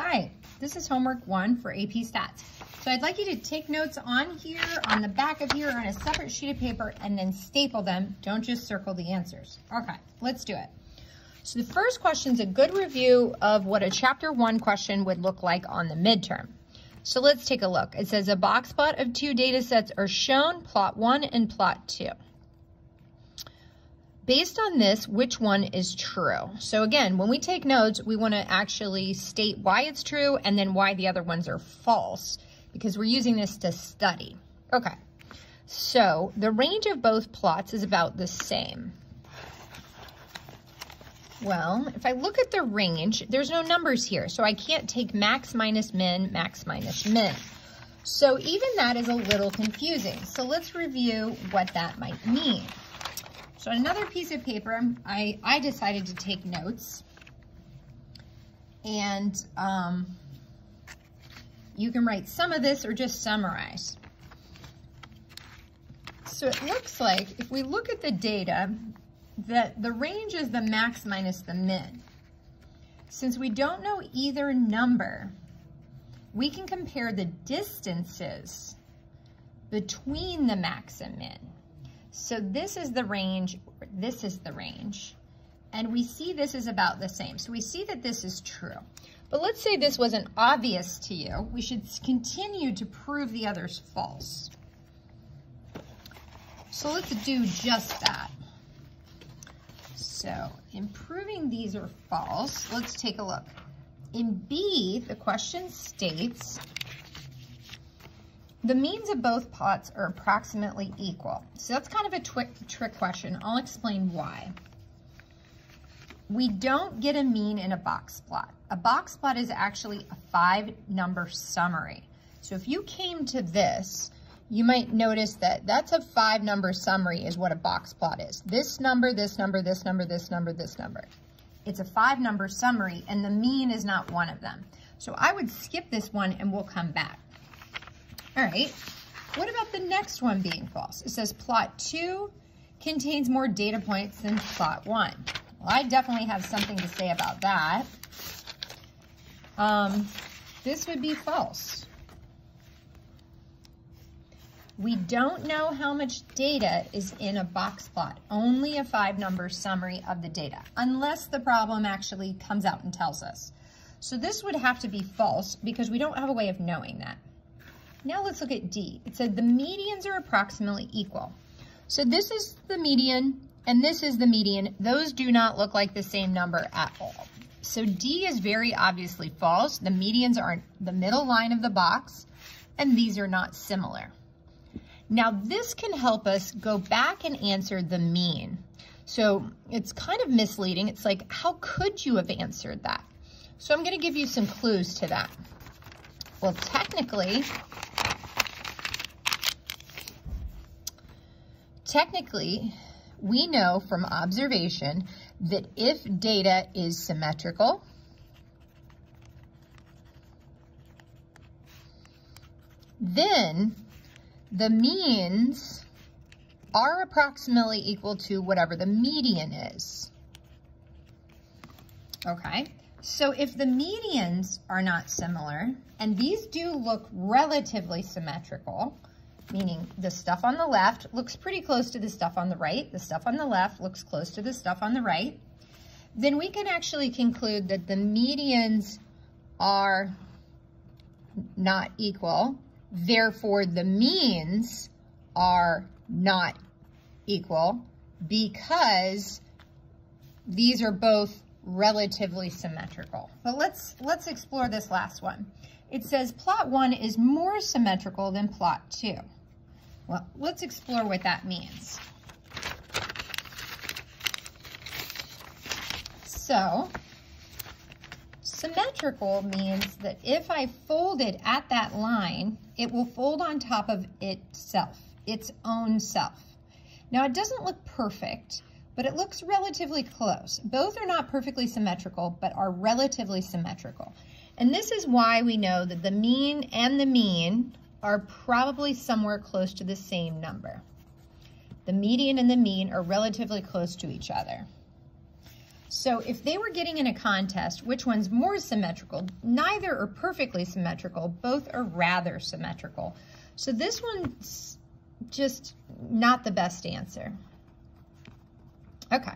Hi, this is homework one for AP Stats. So I'd like you to take notes on here, on the back of here, on a separate sheet of paper, and then staple them. Don't just circle the answers. Okay, let's do it. So the first question is a good review of what a chapter one question would look like on the midterm. So let's take a look. It says a box plot of two data sets are shown, plot one and plot two. Based on this, which one is true? So again, when we take notes, we want to actually state why it's true and then why the other ones are false because we're using this to study. Okay, so the range of both plots is about the same. Well, if I look at the range, there's no numbers here, so I can't take max minus min, max minus min. So even that is a little confusing. So let's review what that might mean. So another piece of paper, I, I decided to take notes. And um, you can write some of this or just summarize. So it looks like, if we look at the data, that the range is the max minus the min. Since we don't know either number, we can compare the distances between the max and min. So this is the range, this is the range. And we see this is about the same. So we see that this is true. But let's say this wasn't obvious to you. We should continue to prove the other's false. So let's do just that. So in proving these are false, let's take a look. In B, the question states, the means of both pots are approximately equal. So that's kind of a trick question. I'll explain why. We don't get a mean in a box plot. A box plot is actually a five number summary. So if you came to this, you might notice that that's a five number summary is what a box plot is. This number, this number, this number, this number, this number. It's a five number summary and the mean is not one of them. So I would skip this one and we'll come back. All right, what about the next one being false? It says plot two contains more data points than plot one. Well, I definitely have something to say about that. Um, this would be false. We don't know how much data is in a box plot, only a five number summary of the data, unless the problem actually comes out and tells us. So this would have to be false because we don't have a way of knowing that. Now let's look at D. It said the medians are approximately equal. So this is the median and this is the median. Those do not look like the same number at all. So D is very obviously false. The medians are the middle line of the box and these are not similar. Now this can help us go back and answer the mean. So it's kind of misleading. It's like, how could you have answered that? So I'm gonna give you some clues to that. Well, technically, technically, we know from observation that if data is symmetrical, then the means are approximately equal to whatever the median is. Okay, so if the medians are not similar, and these do look relatively symmetrical, meaning the stuff on the left looks pretty close to the stuff on the right, the stuff on the left looks close to the stuff on the right, then we can actually conclude that the medians are not equal, therefore the means are not equal because these are both relatively symmetrical. But let's, let's explore this last one. It says plot one is more symmetrical than plot two. Well, let's explore what that means. So, symmetrical means that if I fold it at that line, it will fold on top of itself, its own self. Now, it doesn't look perfect, but it looks relatively close. Both are not perfectly symmetrical, but are relatively symmetrical. And this is why we know that the mean and the mean are probably somewhere close to the same number. The median and the mean are relatively close to each other. So if they were getting in a contest, which one's more symmetrical? Neither are perfectly symmetrical. Both are rather symmetrical. So this one's just not the best answer. Okay,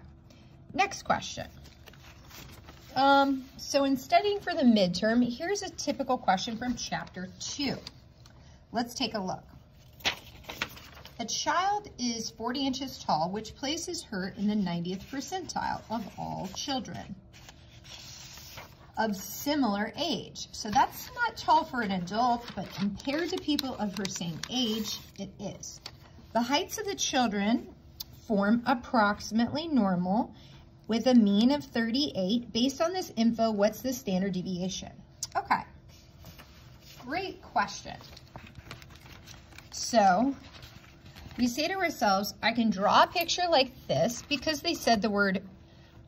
next question. Um, so in studying for the midterm, here's a typical question from chapter two. Let's take a look. A child is 40 inches tall, which places her in the 90th percentile of all children of similar age. So that's not tall for an adult, but compared to people of her same age, it is. The heights of the children form approximately normal with a mean of 38. Based on this info, what's the standard deviation? Okay, great question. So we say to ourselves, I can draw a picture like this because they said the word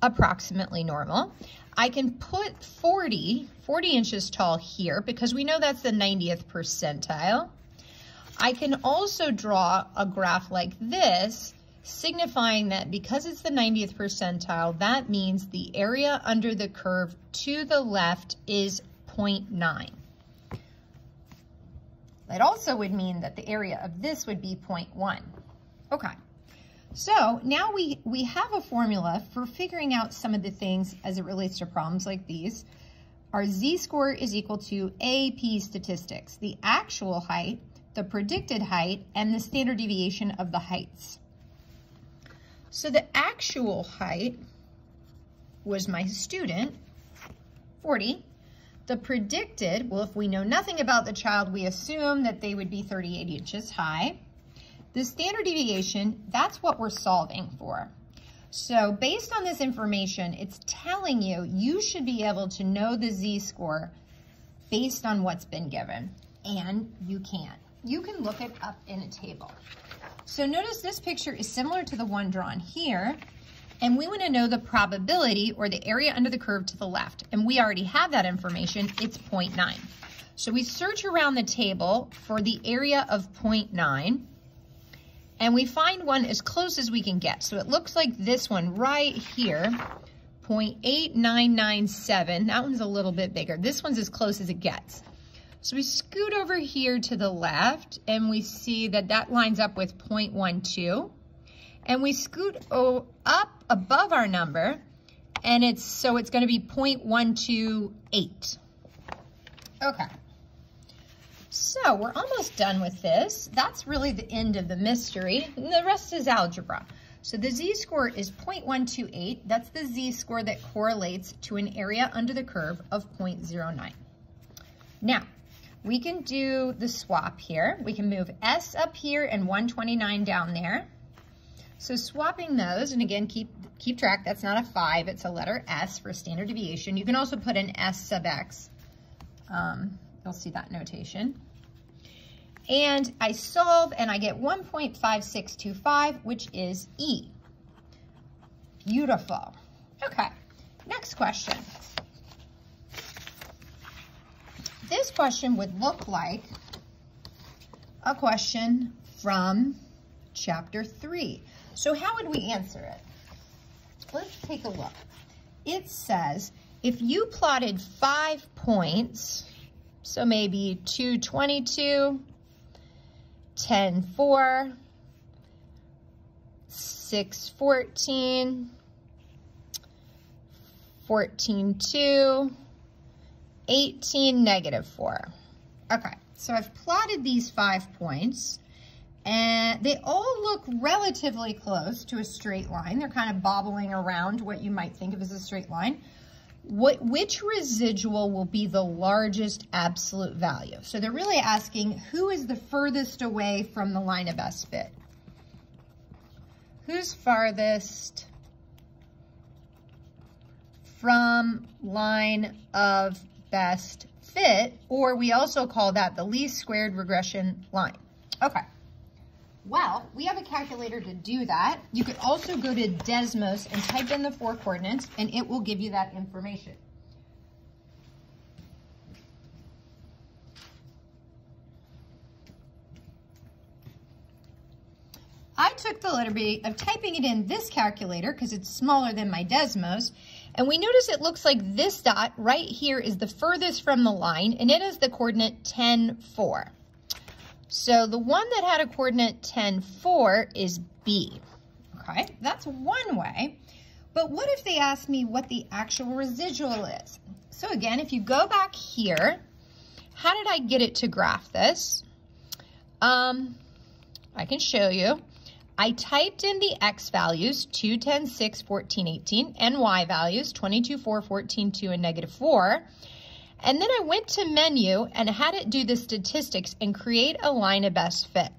approximately normal. I can put 40, 40 inches tall here because we know that's the 90th percentile. I can also draw a graph like this signifying that because it's the 90th percentile, that means the area under the curve to the left is 0.9. That also would mean that the area of this would be 0.1. Okay, so now we, we have a formula for figuring out some of the things as it relates to problems like these. Our z-score is equal to AP statistics, the actual height, the predicted height, and the standard deviation of the heights. So the actual height was my student, 40, the predicted, well, if we know nothing about the child, we assume that they would be 38 inches high. The standard deviation, that's what we're solving for. So based on this information, it's telling you you should be able to know the z-score based on what's been given, and you can. You can look it up in a table. So notice this picture is similar to the one drawn here, and we want to know the probability or the area under the curve to the left. And we already have that information, it's 0.9. So we search around the table for the area of 0.9 and we find one as close as we can get. So it looks like this one right here, 0.8997. That one's a little bit bigger. This one's as close as it gets. So we scoot over here to the left and we see that that lines up with 0.12 and we scoot up above our number and it's so it's going to be 0.128. Okay. So we're almost done with this. That's really the end of the mystery. The rest is algebra. So the z-score is 0.128. That's the z-score that correlates to an area under the curve of 0.09. Now, we can do the swap here. We can move S up here and 129 down there. So swapping those, and again, keep, keep track, that's not a five, it's a letter S for standard deviation. You can also put an S sub X. Um, you'll see that notation. And I solve and I get 1.5625, which is E. Beautiful. Okay, next question. This question would look like a question from chapter 3. So how would we answer it? Let's take a look. It says, if you plotted five points, so maybe 222, 10, 4, 6, 14, 14, 2, 18, negative 4. Okay, so I've plotted these five points. And they all look relatively close to a straight line. They're kind of bobbling around what you might think of as a straight line. What, which residual will be the largest absolute value? So they're really asking who is the furthest away from the line of best fit? Who's farthest from line of best fit? Or we also call that the least squared regression line. Okay. Well, we have a calculator to do that. You could also go to Desmos and type in the four coordinates, and it will give you that information. I took the liberty of typing it in this calculator because it's smaller than my Desmos, And we notice it looks like this dot right here is the furthest from the line and it is the coordinate 10, 4. So the one that had a coordinate 10, 4 is B. Okay, that's one way. But what if they ask me what the actual residual is? So again, if you go back here, how did I get it to graph this? Um, I can show you. I typed in the X values, 2, 10, 6, 14, 18, and Y values, 22, 4, 14, 2, and negative 4. And then I went to menu and had it do the statistics and create a line of best fit.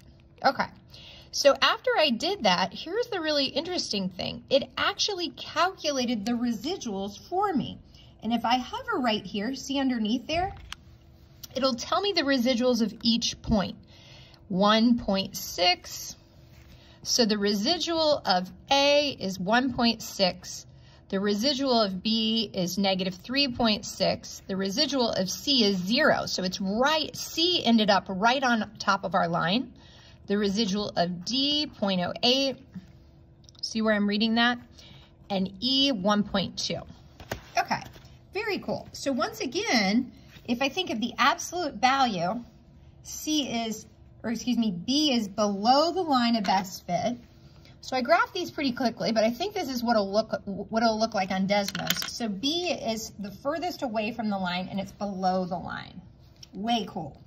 Okay, so after I did that, here's the really interesting thing. It actually calculated the residuals for me. And if I hover right here, see underneath there, it'll tell me the residuals of each point. 1.6, so the residual of A is 1.6. The residual of B is negative 3.6. The residual of C is zero. So it's right, C ended up right on top of our line. The residual of D, 0.08. See where I'm reading that? And E, 1.2. Okay, very cool. So once again, if I think of the absolute value, C is or excuse me, B is below the line of best fit. So I graphed these pretty quickly, but I think this is what it'll look what it'll look like on Desmos. So B is the furthest away from the line and it's below the line. Way cool.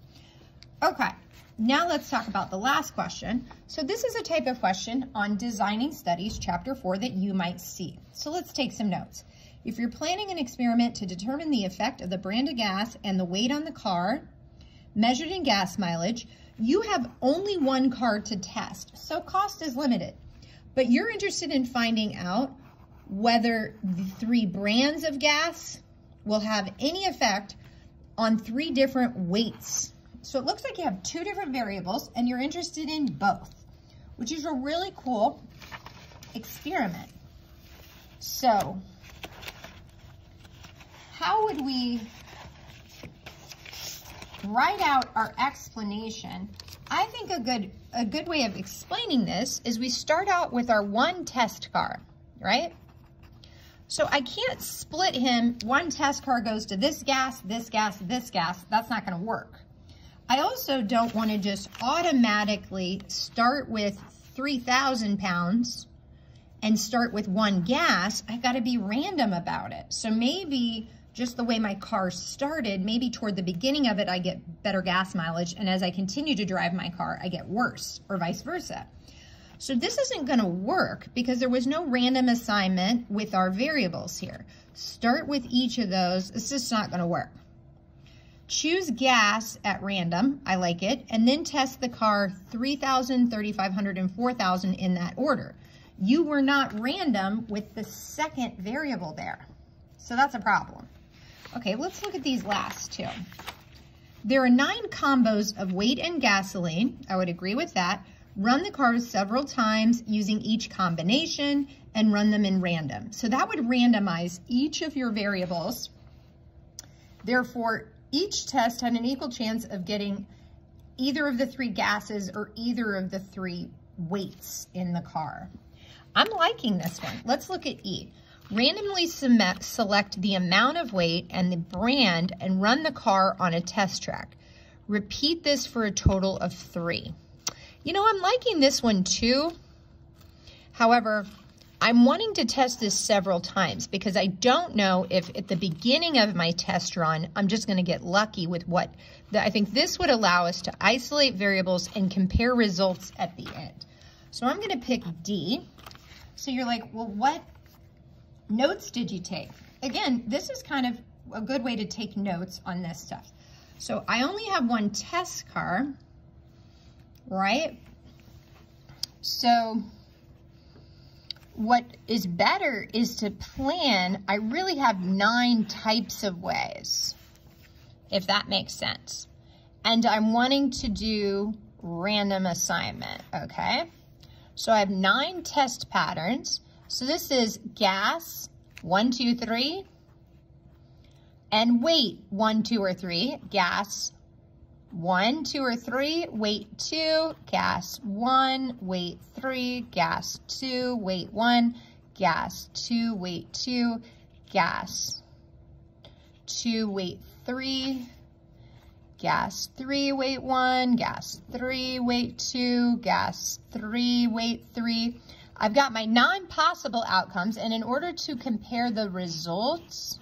Okay, now let's talk about the last question. So this is a type of question on designing studies, chapter four, that you might see. So let's take some notes. If you're planning an experiment to determine the effect of the brand of gas and the weight on the car, measured in gas mileage, you have only one car to test, so cost is limited. But you're interested in finding out whether the three brands of gas will have any effect on three different weights. So it looks like you have two different variables and you're interested in both, which is a really cool experiment. So how would we write out our explanation, I think a good, a good way of explaining this is we start out with our one test car, right? So I can't split him, one test car goes to this gas, this gas, this gas. That's not gonna work. I also don't wanna just automatically start with 3,000 pounds and start with one gas. I've gotta be random about it. So maybe just the way my car started, maybe toward the beginning of it, I get better gas mileage. And as I continue to drive my car, I get worse or vice versa. So this isn't gonna work because there was no random assignment with our variables here. Start with each of those, it's just not gonna work. Choose gas at random, I like it, and then test the car 3,000, 3,500, and 4,000 in that order. You were not random with the second variable there. So that's a problem. Okay, let's look at these last two. There are nine combos of weight and gasoline. I would agree with that. Run the cars several times using each combination and run them in random. So that would randomize each of your variables. Therefore, each test had an equal chance of getting either of the three gases or either of the three weights in the car. I'm liking this one. Let's look at E. Randomly select the amount of weight and the brand and run the car on a test track. Repeat this for a total of three. You know, I'm liking this one too. However, I'm wanting to test this several times because I don't know if at the beginning of my test run, I'm just gonna get lucky with what, the, I think this would allow us to isolate variables and compare results at the end. So I'm gonna pick D. So you're like, well, what notes did you take? Again, this is kind of a good way to take notes on this stuff. So I only have one test car, right? So what is better is to plan, I really have nine types of ways, if that makes sense. And I'm wanting to do random assignment, okay? So I have nine test patterns. So this is gas, one, two, three, and weight, one, two, or three, gas, one, two, or three, weight two, gas one, weight three, gas two, weight one, gas two, weight two, gas. Two, weight three, gas three, weight one, gas three, weight two, gas three, weight three. I've got my nine possible outcomes, and in order to compare the results,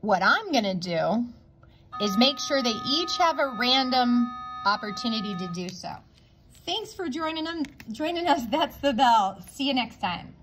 what I'm gonna do is make sure they each have a random opportunity to do so. Thanks for joining, them, joining us. That's the bell. See you next time.